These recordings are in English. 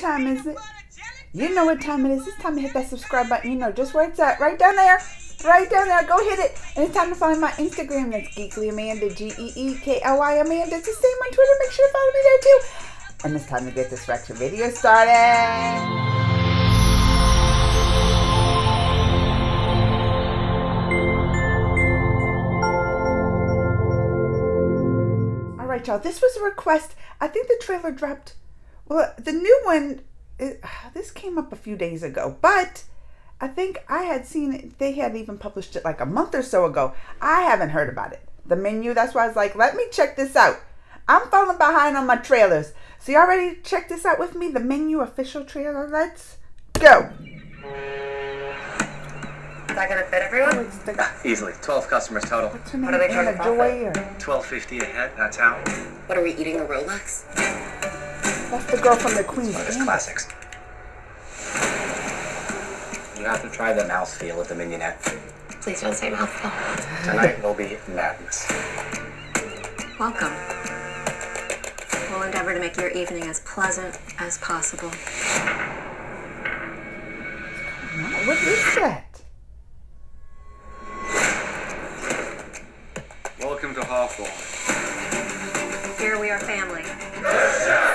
time is it? You know what time it is. It's time to hit that subscribe button. You know just where it's at. Right down there. Right down there. Go hit it. And it's time to follow my Instagram. That's Geekly Amanda. G E E K L Y Amanda. It's the same on Twitter. Make sure to follow me there too. And it's time to get this reaction video started. All right, y'all. This was a request. I think the trailer dropped. Well, the new one. It, this came up a few days ago, but I think I had seen it. They had even published it like a month or so ago. I haven't heard about it. The menu. That's why I was like, let me check this out. I'm falling behind on my trailers. So you already checked this out with me? The menu official trailer. Let's go. Is that gonna fit everyone? Oh, it's the, Easily. 12 customers total. what's her name? What are they trying to Anna Joy 1250 a head, that's how. What are we eating a Rolex? That's the girl from the Queen's One of his Gambit. classics. You have to try the mouthfeel at the Mignonette. Please don't say mouthful. Tonight will be madness. Welcome. We'll endeavor to make your evening as pleasant as possible. What is that? Welcome to Hawthorn. Here we are family.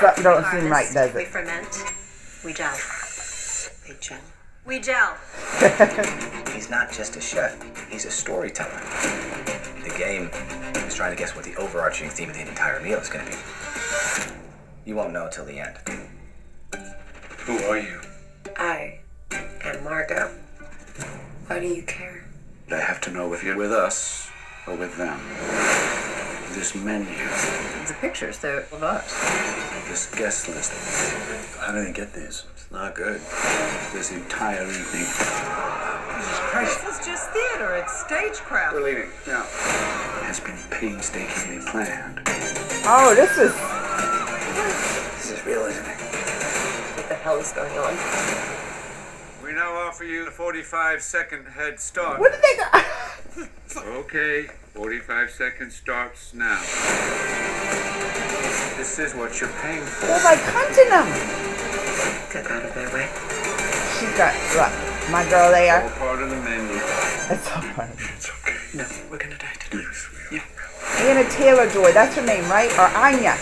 Something don't seem right, Harvest, does We it? ferment. We gel. Hey, Jen. We gel. He's not just a chef, he's a storyteller. The game is trying to guess what the overarching theme of the entire meal is going to be. You won't know till the end. Who are you? I am Margot. Why do you care? I have to know if you're with us or with them. This menu, The pictures, they're of us. this guest list. How do they get this? It's not good. This entire evening. This is just theater. It's stagecraft. We're leaving. Now. Has been painstakingly planned. Oh, this is. This is real, isn't it? What the hell is going on? We now offer you a 45 second head start. What did they go? Okay, 45 seconds starts now. This is what you're paying for. They're like hunting them. Get out of my way. She got look, my girl All there. part of the menu. It's so funny. It's okay. No, we're gonna die today. Yes, we are. Anna Taylor Joy, that's her name, right? Or Anya.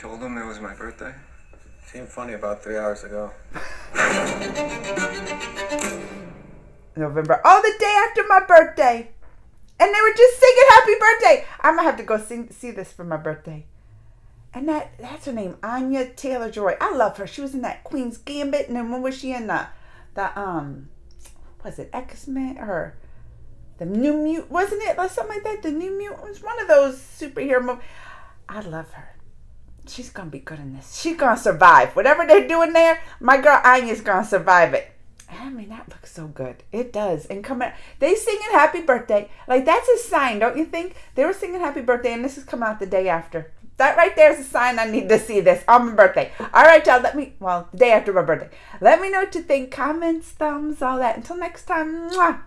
Told them it was my birthday? Seemed funny about three hours ago. November. Oh, the day after my birthday. And they were just singing happy birthday. I'm gonna have to go sing, see this for my birthday. And that that's her name, Anya Taylor Joy. I love her. She was in that Queen's Gambit, and then when was she in the the um was it X Men or the New Mute? Wasn't it like something like that? The New Mute was one of those superhero movies. I love her. She's gonna be good in this. She's gonna survive whatever they're doing there. My girl Anya's gonna survive it. I mean, that looks so good. It does. And coming, they singing happy birthday. Like, that's a sign, don't you think? They were singing happy birthday, and this is coming out the day after. That right there is a sign I need to see this on my birthday. All right, y'all, let me, well, the day after my birthday. Let me know what you think. Comments, thumbs, all that. Until next time, mwah.